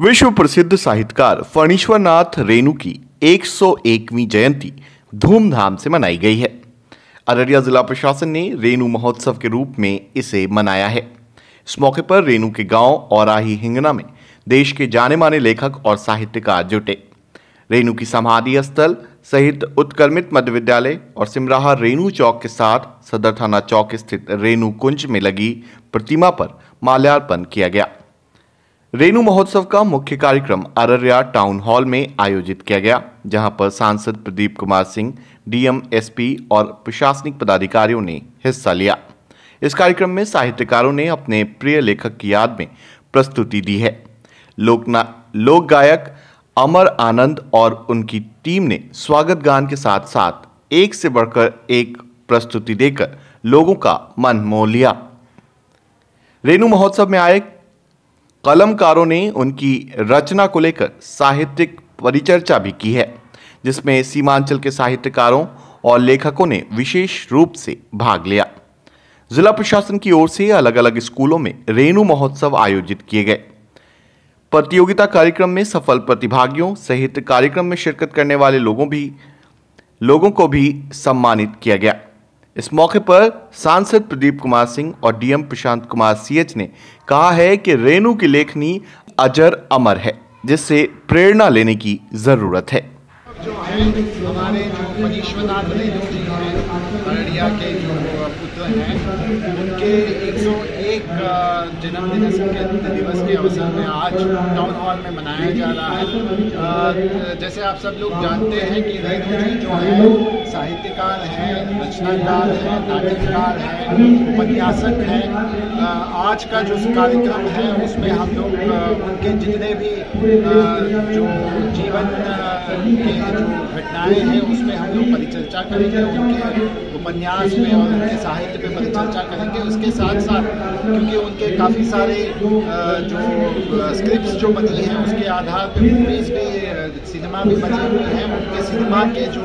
विश्व प्रसिद्ध साहित्यकार फणीश्वर नाथ रेणु की 101वीं जयंती धूमधाम से मनाई गई है। अररिया जिला प्रशासन ने रेणु महोत्सव के रूप में इसे मनाया है। इस मौके पर रेणु के गाँव औराही हिंगना में देश के जाने माने लेखक और साहित्यकार जुटे। रेणु की समाधि स्थल सहित उत्कर्मित मध्य विद्यालय और सिमराहा रेणु चौक के साथ सदर थाना चौक स्थित रेणु कुंज में लगी प्रतिमा पर माल्यार्पण किया गया। रेणु महोत्सव का मुख्य कार्यक्रम अररिया टाउन हॉल में आयोजित किया गया, जहाँ पर सांसद प्रदीप कुमार सिंह, डीएम, एसपी और प्रशासनिक पदाधिकारियों ने हिस्सा लिया। इस कार्यक्रम में साहित्यकारों ने अपने प्रिय लेखक की याद में प्रस्तुति दी है। लोकना, लोक गायक अमर आनंद और उनकी टीम ने स्वागत गान के साथ साथ एक से बढ़कर एक प्रस्तुति देकर लोगों का मन मोह लिया। रेणु महोत्सव में आए कलमकारों ने उनकी रचना को लेकर साहित्यिक परिचर्चा भी की है, जिसमें सीमांचल के साहित्यकारों और लेखकों ने विशेष रूप से भाग लिया। जिला प्रशासन की ओर से अलग अलग स्कूलों में रेणु महोत्सव आयोजित किए गए। प्रतियोगिता कार्यक्रम में सफल प्रतिभागियों सहित कार्यक्रम में शिरकत करने वाले लोगों भी, लोगों को भी सम्मानित किया गया। इस मौके पर सांसद प्रदीप कुमार सिंह और डीएम प्रशांत कुमार सीएच ने कहा है कि रेणु की लेखनी अजर अमर है, जिससे प्रेरणा लेने की ज़रूरत है। जो हमारे जो रेणु जी अररिया के जो पुत्र हैं उनके 101 जन्मदिन दिवस के अवसर में आज टाउन हॉल में मनाया जा रहा है। जैसे आप सब लोग जानते हैं कि रेणु जी जो है साहित्यकार हैं, रचनाकार हैं, नाटककार हैं, उपन्यासक हैं। आज का जो कार्यक्रम है, उसमें हम लोग उनके जितने भी जो जीवन के जो घटनाएँ हैं, उसमें हम लोग परिचर्चा करेंगे, उनके उपन्यास में और उनके साहित्य पे परिचर्चा करेंगे। उसके साथ साथ, क्योंकि उनके काफ़ी सारे जो स्क्रिप्ट्स जो बनी हैं, उसके आधार पर मूवीज़ भी सिनेमा भी बनी हुई हैं। उनके सिनेमा के जो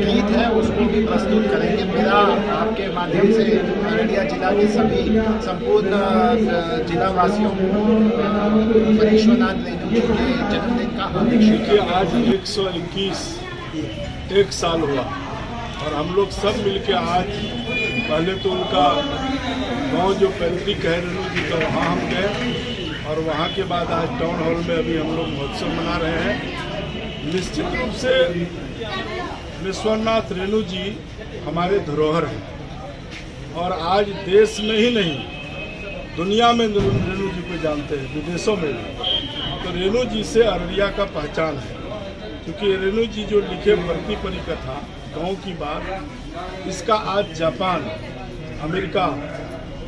गीत हैं, उसको भी प्रस्तुत करेंगे। मेरा आपके माध्यम से अररिया जिला के सभी संपूर्ण जिला वासियों को परेश्वरनाथ के जन्मदिन का हार्दिक शुक्रिया आज एक सौ इक्कीस, एक साल हुआ। और हम लोग सब मिलके आज पहले तो उनका गाँव जो पैतृक है रेणु जी का वहाँ हम गए और वहाँ के बाद आज टाउन हॉल में अभी हम लोग महोत्सव मना रहे हैं। निश्चित रूप से विश्वनाथ रेणु जी हमारे धरोहर हैं। और आज देश में ही नहीं, दुनिया में रेणु जी को जानते हैं, विदेशों में भी। तो रेणु जी से अररिया का पहचान है। क्योंकि रेणु जी जो लिखे भर्ती परी कथा गाँव की बात, इसका आज जापान, अमेरिका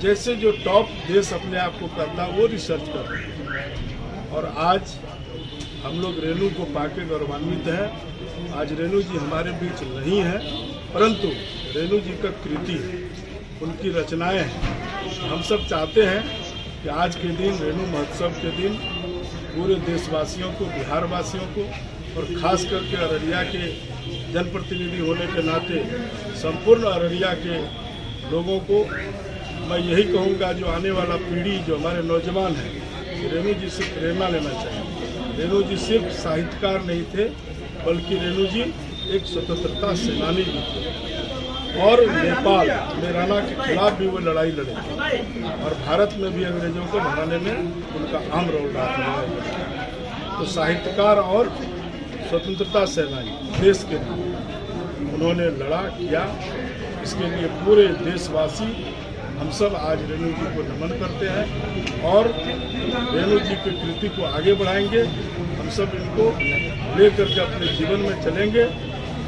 जैसे जो टॉप देश अपने आप को करता वो रिसर्च कर रहे हैं। और आज हम लोग रेणु को पाके गौरवान्वित हैं। आज रेणु जी हमारे बीच नहीं है, परंतु रेणु जी का कृति उनकी रचनाएँ हैं। हम सब चाहते हैं कि आज के दिन रेणु महोत्सव के दिन पूरे देशवासियों को, बिहारवासियों को और ख़ास करके अररिया के जनप्रतिनिधि होने के नाते संपूर्ण अररिया के लोगों को मैं यही कहूँगा, जो आने वाला पीढ़ी, जो हमारे नौजवान हैं रेणु जी से प्रेरणा लेना चाहिए। रेणु जी सिर्फ़ साहित्यकार नहीं थे, बल्कि रेणु जी एक स्वतंत्रता सेनानी भी थे। और नेपाल में राणा के खिलाफ भी वो लड़ाई लड़े और भारत में भी अंग्रेज़ों को भगाने में उनका अहम रोल रहा था। तो साहित्यकार और स्वतंत्रता सेनानी देश के लिए। उन्होंने लड़ा, किया। इसके लिए पूरे देशवासी हम सब आज रेणु जी को नमन करते हैं और रेणु जी की कृति को आगे बढ़ाएँगे। हम सब इनको लेकर के अपने जीवन में चलेंगे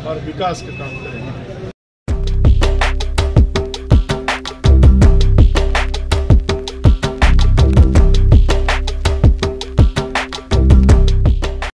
और विकास के काम करेंगे।